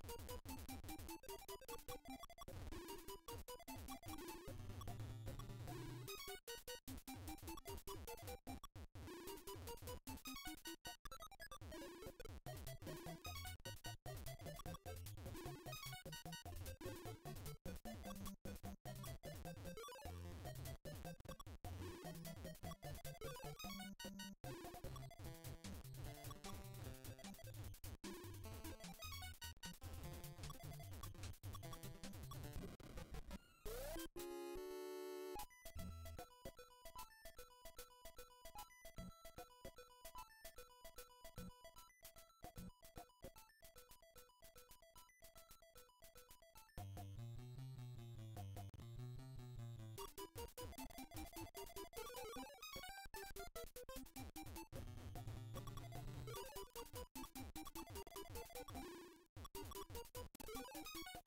Thank you. You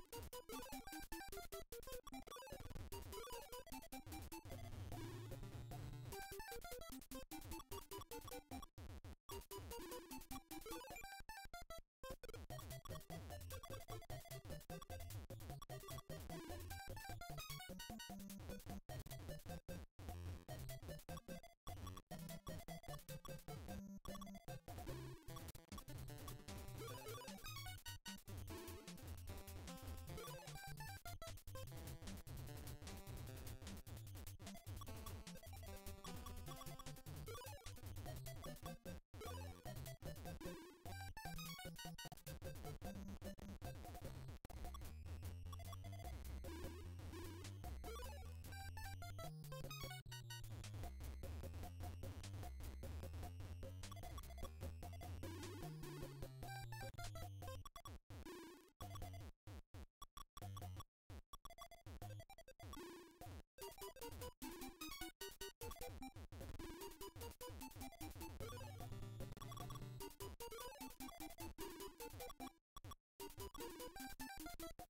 you できた!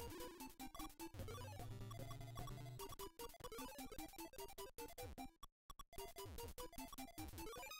Thank you.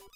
you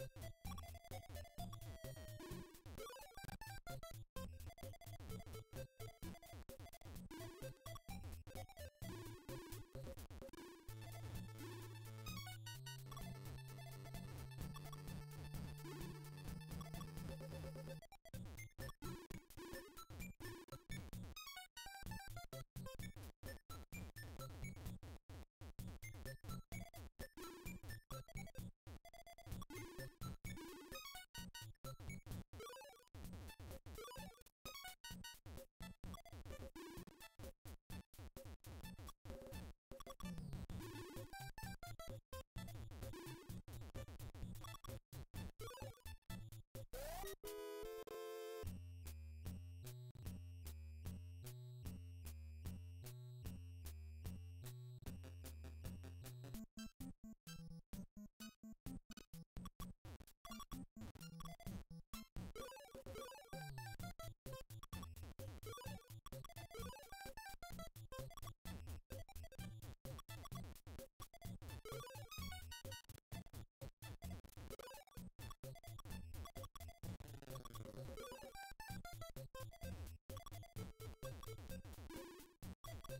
Thank you. You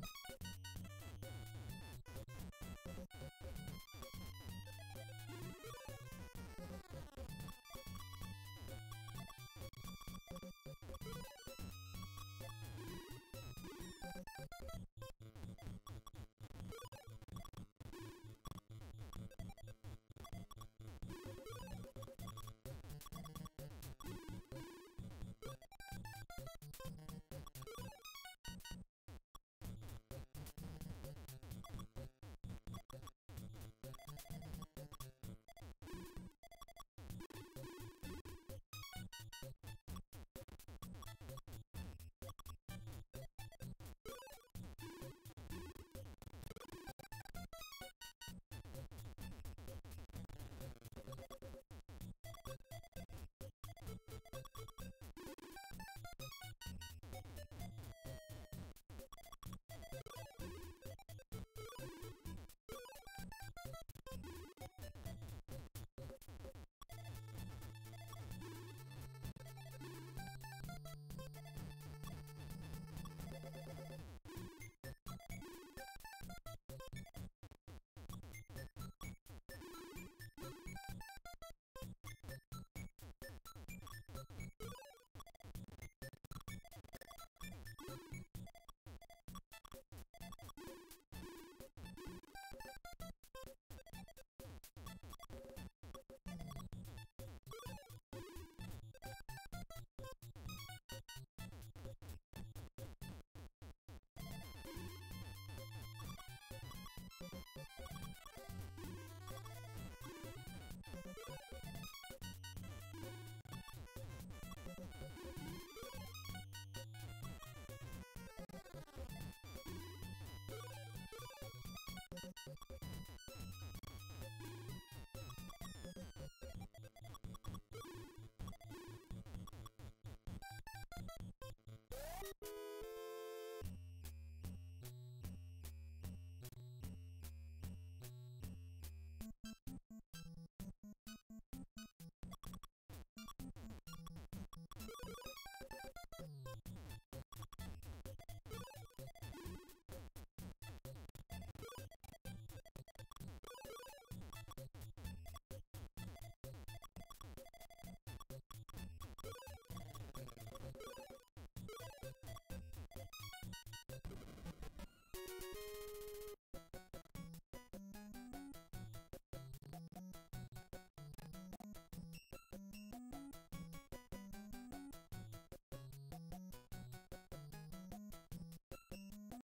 you